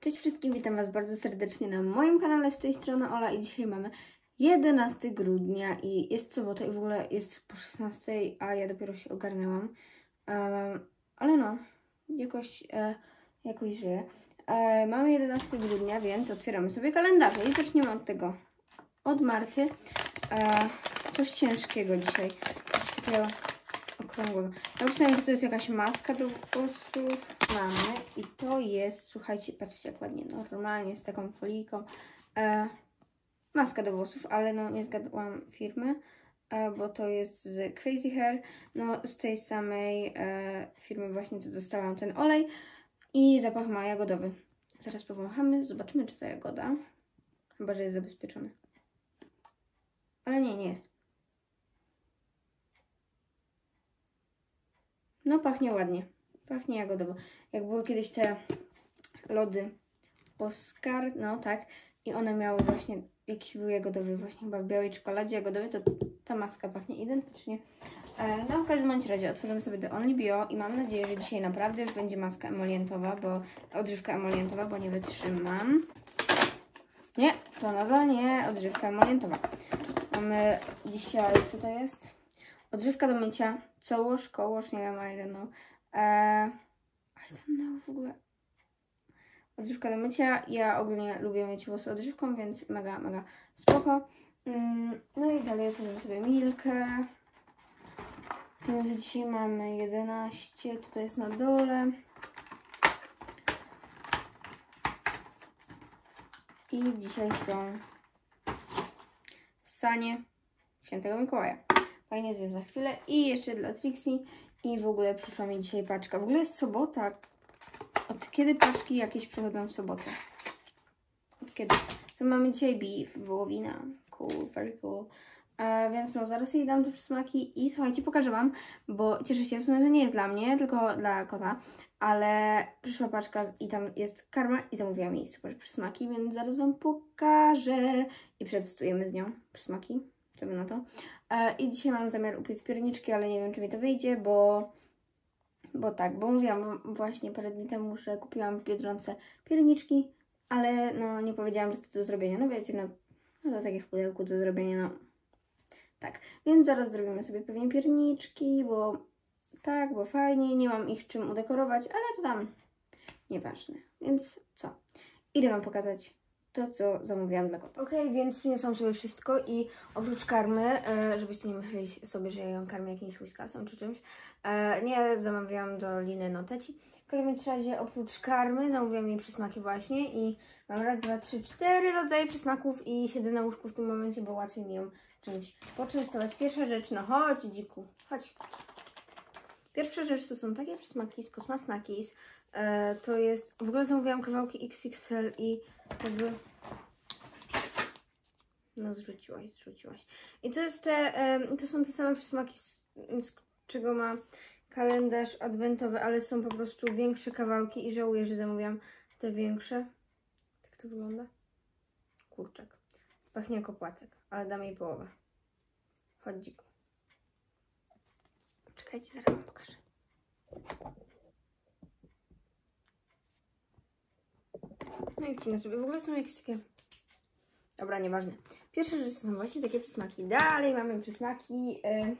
Cześć wszystkim, witam Was bardzo serdecznie na moim kanale, z tej strony Ola i dzisiaj mamy 11 grudnia i jest sobota i w ogóle jest po 16, a ja dopiero się ogarnęłam. Um, ale no, jakoś, e, jakoś żyję. E, mamy 11 grudnia, więc otwieramy sobie kalendarze i zaczniemy od tego. Od Marty. E, coś ciężkiego dzisiaj. Coś takiego okrągłego. Myślałam, że to jest jakaś maska do włosów. Mamy. I to jest, słuchajcie, patrzcie jak ładnie, normalnie z taką foliką. E, maska do włosów, ale no nie zgadłam firmy, e, bo to jest z Crazy Hair. No z tej samej e, firmy właśnie, co dostałam ten olej. I zapach ma jagodowy. Zaraz powąchamy, zobaczymy, czy to jagoda. Chyba, że jest zabezpieczony. Ale nie, nie jest. No pachnie ładnie. Pachnie jagodowo. Jak były kiedyś te lody Oscar, no tak. I one miały właśnie, jakiś był jagodowy, właśnie chyba w białej czekoladzie jagodowej, to ta maska pachnie identycznie. E, no w każdym bądź razie otworzymy sobie The Only Bio i mam nadzieję, że dzisiaj naprawdę już będzie maska emolientowa, bo odżywka emolientowa, bo nie wytrzymam. Nie, to nadal nie odżywka emolientowa. Mamy dzisiaj, co to jest? Odżywka do mycia, cołoż, kołoż, nie wiem, I don't know. Eee, I don't know w ogóle. Odżywka do mycia. Ja ogólnie lubię myć włosy odżywką, więc mega, mega spoko. Mm, no i dalej otworzymy sobie milkę. Więc dzisiaj mamy 11, tutaj jest na dole. I dzisiaj są sanie świętego Mikołaja. Fajnie zjem za chwilę. I jeszcze dla Trixie. I w ogóle przyszła mi dzisiaj paczka. W ogóle jest sobota. Od kiedy paczki jakieś przychodzą w sobotę? Od kiedy? To mamy dzisiaj beef, wołowina. Cool, very cool. Więc no, zaraz jej dam te przysmaki i słuchajcie, pokażę Wam, bo cieszę się w sumie, że nie jest dla mnie, tylko dla kota, ale przyszła paczka i tam jest karma i zamówiłam jej super przysmaki, więc zaraz Wam pokażę i przetestujemy z nią przysmaki, co by na to. E, I dzisiaj mam zamiar upiec pierniczki, ale nie wiem, czy mi to wyjdzie, bo bo tak, bo mówiłam właśnie parę dni temu, że kupiłam w Biedronce pierniczki, ale no nie powiedziałam, że to do zrobienia. No wiecie, no, no to takie w pudełku do zrobienia, no tak, więc zaraz zrobimy sobie pewnie pierniczki, bo tak, bo fajnie, nie mam ich czym udekorować, ale to tam nieważne. Więc co? Idę Wam pokazać to, co zamówiłam dla kota. Ok, więc przyniosłam sobie wszystko i oprócz karmy, e, żebyście nie myśleli sobie, że ja ją karmię jakimś whiskasem czy czymś, e, nie, zamawiałam do Liny Noteci. W każdym razie oprócz karmy zamówiłam jej przysmaki właśnie i mam raz, dwa, trzy, cztery rodzaje przysmaków i siedzę na łóżku w tym momencie, bo łatwiej mi ją czymś poczęstować. Pierwsza rzecz, no chodź dziku, chodź. Pierwsza rzecz to są takie przysmaki z Cosma Snackies. E, to jest, w ogóle zamówiłam kawałki XXL i jakby... No zrzuciłaś, zrzuciłaś. I to jest te, to są te same przysmaki, z, z czego ma kalendarz adwentowy, ale są po prostu większe kawałki i żałuję, że zamówiłam te większe. Tak to wygląda. Kurczak. Pachnie jak opłatek, ale dam jej połowę. Chodź dziku. Czekajcie, zaraz wam pokażę. Wcinę sobie. W ogóle są jakieś takie... Dobra, nieważne. Pierwsze rzeczy są właśnie takie przysmaki. Dalej mamy przysmaki. Yy...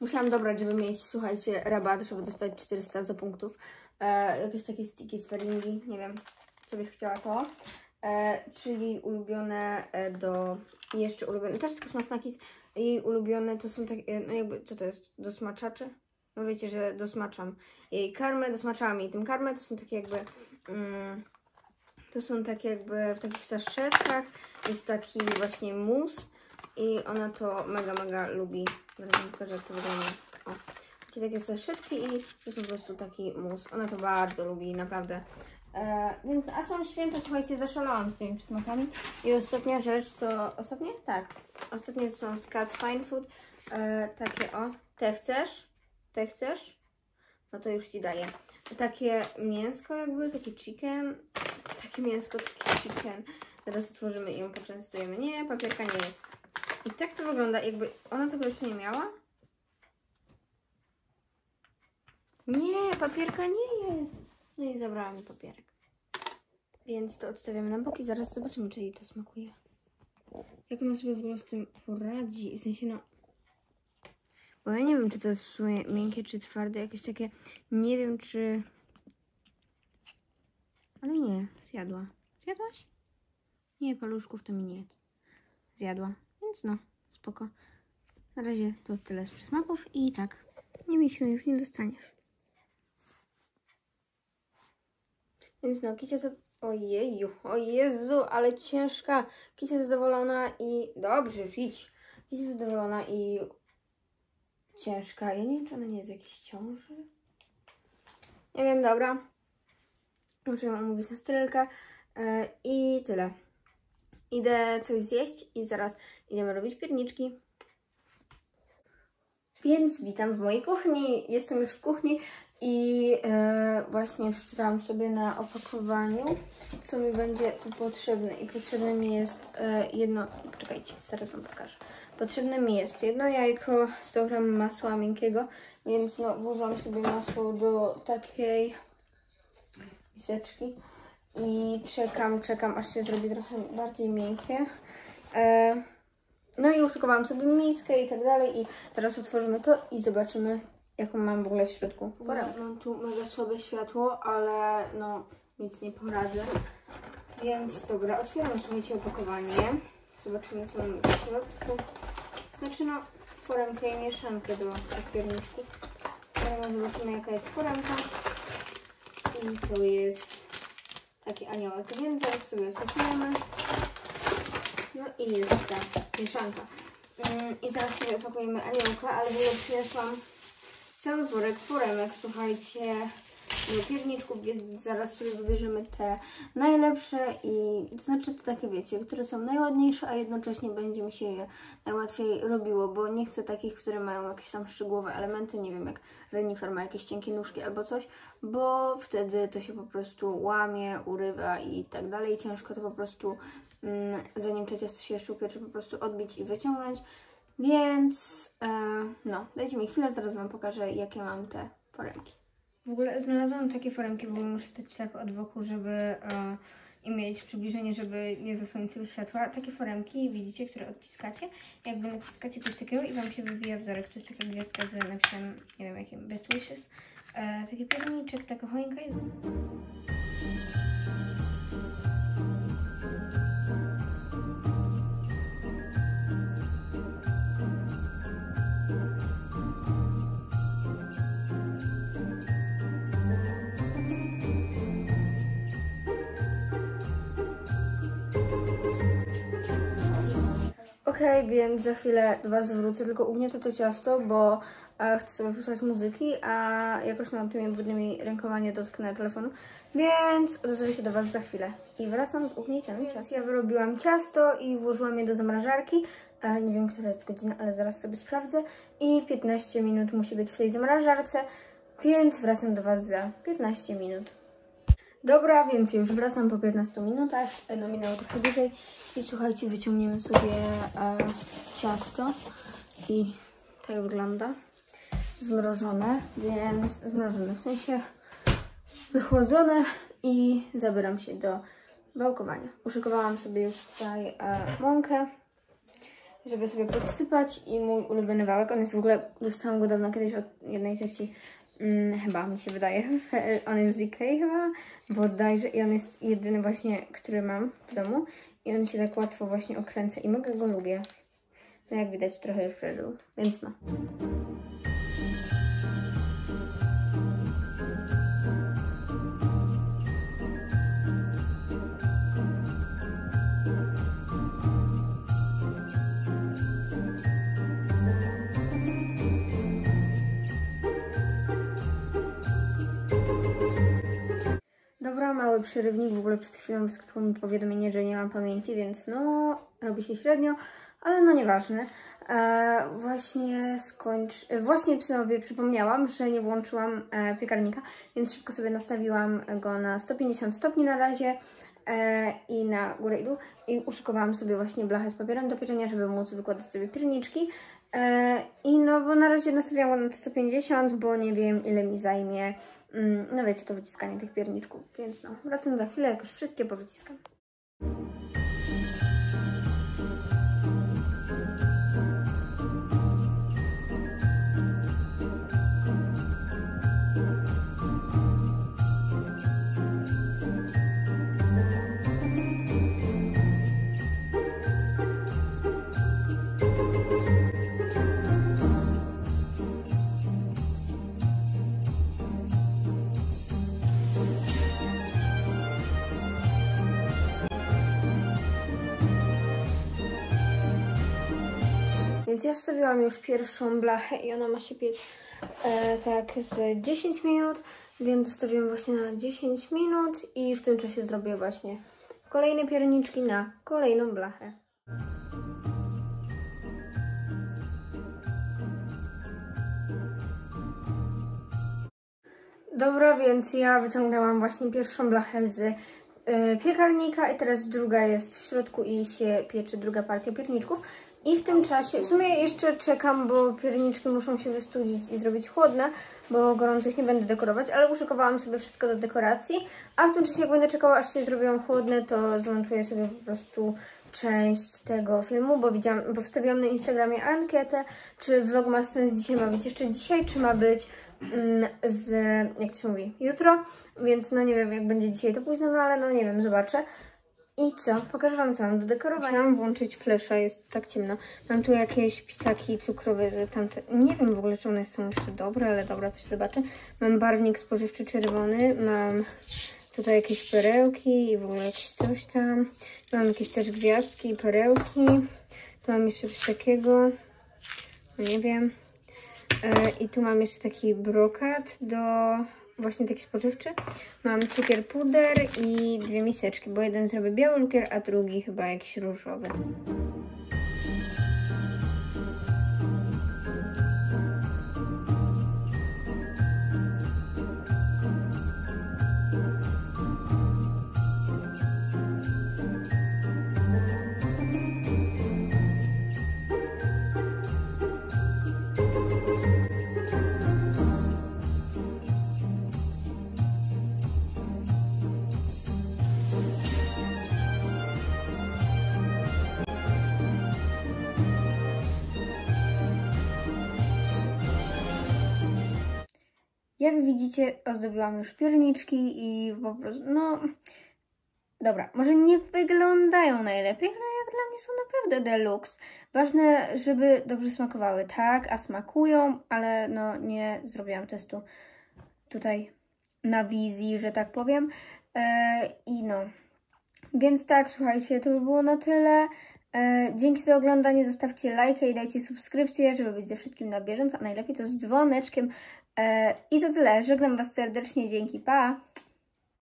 Musiałam dobrać, żeby mieć, słuchajcie, rabat, żeby dostać 400 za punktów. Yy, jakieś takie sticky z Feringi. Nie wiem, co byś chciała to. E, czyli ulubione e, do, jeszcze ulubione, też Cosmos Snackies, jej ulubione to są takie, no jakby, co to jest, do smaczaczy? No wiecie, że dosmaczam jej karmę, dosmaczałam jej tym karmę, to są takie jakby, mm, to są takie jakby w takich saszetkach, jest taki właśnie mus i ona to mega, mega lubi. Zaraz wam pokażę, jak to wygląda. O, macie takie saszetki i jest po prostu taki mus. Ona to bardzo lubi, naprawdę. E, więc, a są święta, słuchajcie, zaszalałam z tymi przysmakami. I ostatnia rzecz to, ostatnie? Tak. Ostatnie są z Cats Fine Food. E, takie o, te chcesz? Te chcesz? No to już Ci daję. Takie mięsko jakby, taki chicken. Takie mięsko, taki chicken. Teraz otworzymy i ją poczęstujemy. Nie, papierka nie jest. I tak to wygląda, jakby ona tego jeszcze nie miała. Nie, papierka nie jest. No i zabrała mi papierek. Więc to odstawiamy na boki. Zaraz zobaczymy, czy jej to smakuje. Jak ona sobie w ogóle z tym poradzi. W sensie, no... Bo ja nie wiem, czy to jest w sumie miękkie, czy twarde. Jakieś takie... Nie wiem, czy... Ale nie, zjadła. Zjadłaś? Nie, paluszków to mi nie jest. Zjadła. Więc no, spoko. Na razie to tyle z przysmaków i tak. Nie mi się już nie dostaniesz. Więc no, Kicia za... Ojeju, o Jezu, ale ciężka. Kicia zadowolona i... Dobrze, już idź. Kicia zadowolona i... Ciężka. Ja nie wiem, czy ona nie jest jakiejś ciąży. Nie wiem, dobra. Muszę ją umówić na strelkę. Yy, I tyle. Idę coś zjeść i zaraz idziemy robić pierniczki. Więc witam w mojej kuchni. Jestem już w kuchni i e, właśnie przeczytałam sobie na opakowaniu, co mi będzie tu potrzebne. I potrzebne mi jest e, jedno... Poczekajcie, zaraz Wam pokażę. Potrzebne mi jest jedno jajko, 100 g masła miękkiego, więc no, włożyłam sobie masło do takiej miseczki i czekam, czekam, aż się zrobi trochę bardziej miękkie. E, no i uszykowałam sobie miskę i tak dalej i zaraz otworzymy to i zobaczymy, jaką mam w ogóle w środku foremkę. Mam tu mega słabe światło, ale no nic nie poradzę. Więc dobra, otwieram słuchajcie opakowanie. Zobaczymy co mamy w środku. Znaczy no foremkę i mieszankę do tych pierniczków. Teraz zobaczymy jaka jest foremka. I to jest taki aniołek, więc zaraz sobie odpakujemy. No i jest ta mieszanka. Mm, I zaraz sobie opakujemy aniołka, ale ogóle przyniosłam cały worek foremek, słuchajcie, do pierniczków, zaraz sobie wybierzemy te najlepsze i to znaczy to takie wiecie, które są najładniejsze, a jednocześnie będzie mi się je najłatwiej robiło, bo nie chcę takich, które mają jakieś tam szczegółowe elementy, nie wiem, jak renifer ma jakieś cienkie nóżki albo coś, bo wtedy to się po prostu łamie, urywa i tak dalej. Ciężko to po prostu, mm, zanim to ciasto się jeszcze upiecze, po prostu odbić i wyciągnąć. Więc e, no, dajcie mi chwilę, zaraz Wam pokażę, jakie mam te foremki. W ogóle znalazłam takie foremki, w ogóle muszę stać tak od boku, żeby e, i mieć przybliżenie, żeby nie zasłonić światła. Takie foremki, widzicie, które odciskacie. Jakby naciskacie coś takiego i Wam się wybija wzorek. To jest taka gwiazdka z napisem, nie wiem jakim, Best Wishes. E, taki pierniczek, taka choinka i... Okay, więc za chwilę do Was wrócę, tylko ugnięto to ciasto, bo e, chcę sobie posłuchać muzyki, a jakoś mam tymi brudnymi rękoma nie dotknę telefonu, więc odezwę się do Was za chwilę. I wracam z ugniecionym ciastem. Ja wyrobiłam ciasto i włożyłam je do zamrażarki. E, nie wiem, która jest godzina, ale zaraz sobie sprawdzę. I 15 minut musi być w tej zamrażarce, więc wracam do Was za 15 minut. Dobra, więc już wracam po 15 minutach, e, no minęło trochę dłużej. I słuchajcie, wyciągniemy sobie e, ciasto. I tak wygląda, zmrożone, więc zmrożone w sensie wychłodzone i zabieram się do wałkowania. Uszykowałam sobie już tutaj e, mąkę, żeby sobie podsypać i mój ulubiony wałek, on jest w ogóle, dostałam go dawno kiedyś od jednej cioci Mm, chyba mi się wydaje. On jest z Ikei chyba, bodajże i on jest jedyny właśnie, który mam w domu. I on się tak łatwo właśnie okręca i mega go lubię. No jak widać trochę już przeżył, więc no. Dobra, mały przerywnik. W ogóle przed chwilą wyskoczyło mi powiadomienie, że nie mam pamięci, więc no, robi się średnio, ale no nieważne. E, właśnie skończ... Właśnie sobie przypomniałam, że nie włączyłam e, piekarnika, więc szybko sobie nastawiłam go na 150 stopni na razie e, i na górę i dół i uszykowałam sobie właśnie blachę z papierem do pieczenia, żeby móc wykładać sobie pierniczki. E, I no, bo na razie nastawiałam go na 150, bo nie wiem ile mi zajmie, mm, no wiecie, to wyciskanie tych pierniczków, więc no, wracam za chwilę, jak już wszystkie powyciskam. Więc ja wstawiłam już pierwszą blachę i ona ma się piec e, tak z 10 minut, więc zostawiłam właśnie na 10 minut i w tym czasie zrobię właśnie kolejne pierniczki na kolejną blachę. Dobra, więc ja wyciągnęłam właśnie pierwszą blachę z y, piekarnika i teraz druga jest w środku i się pieczy druga partia pierniczków. I w tym czasie, w sumie jeszcze czekam, bo pierniczki muszą się wystudzić i zrobić chłodne, bo gorących nie będę dekorować, ale uszykowałam sobie wszystko do dekoracji, a w tym czasie jak będę czekała, aż się zrobią chłodne, to złączuję sobie po prostu część tego filmu, bo widziałam, bo wstawiłam na Instagramie ankietę, czy vlogmas sens dzisiaj ma być jeszcze dzisiaj, czy ma być mm, z, jak się mówi, jutro, więc no nie wiem, jak będzie dzisiaj to późno, no ale no nie wiem, zobaczę. I co? Pokażę Wam, co mam do dekorowania. Chciałam włączyć flesza, jest tak ciemno. Mam tu jakieś pisaki cukrowe z tamte... Nie wiem w ogóle, czy one są jeszcze dobre, ale dobra, to się zobaczę. Mam barwnik spożywczy czerwony, mam tutaj jakieś perełki i w ogóle jakieś coś tam. Mam jakieś też gwiazdki i perełki. Tu mam jeszcze coś takiego. No nie wiem. E, I tu mam jeszcze taki brokat do właśnie taki spożywczy. Mam cukier puder i dwie miseczki, bo jeden zrobię biały lukier, a drugi chyba jakiś różowy. Jak widzicie, ozdobiłam już pierniczki i po prostu, no... Dobra, może nie wyglądają najlepiej, ale jak dla mnie są naprawdę deluxe. Ważne, żeby dobrze smakowały, tak, a smakują, ale no nie zrobiłam testu tutaj na wizji, że tak powiem. Eee, I no, więc tak, słuchajcie, to by było na tyle. E, dzięki za oglądanie, zostawcie lajkę i dajcie subskrypcję, żeby być ze wszystkim na bieżąco, a najlepiej to z dzwoneczkiem. E, I to tyle, żegnam Was serdecznie, dzięki, pa!